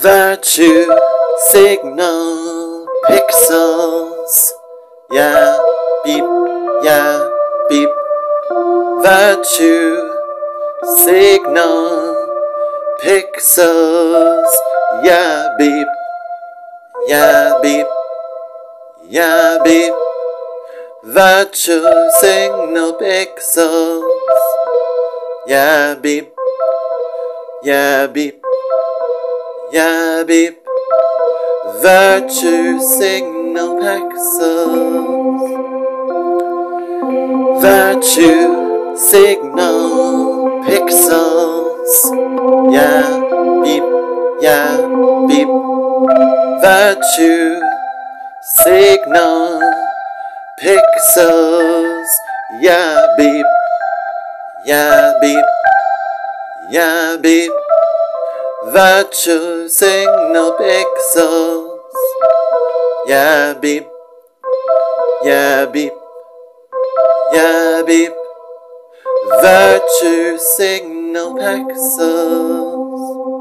Virtue signal pixels. Yeah, beep, yeah, beep. Virtue signal pixels. Yeah, beep, yeah, beep, yeah, beep. Virtue signal pixels. Yeah, beep, yeah, beep. Yeah, beep. Virtue signal pixels. Virtue signal pixels. Yeah, beep. Yeah, beep. Virtue signal pixels. Yeah, beep. Yeah, beep. Yeah, beep. Virtual signal pixels. Yeah, beep. Yeah, beep. Yeah, beep. Virtue signal pixels.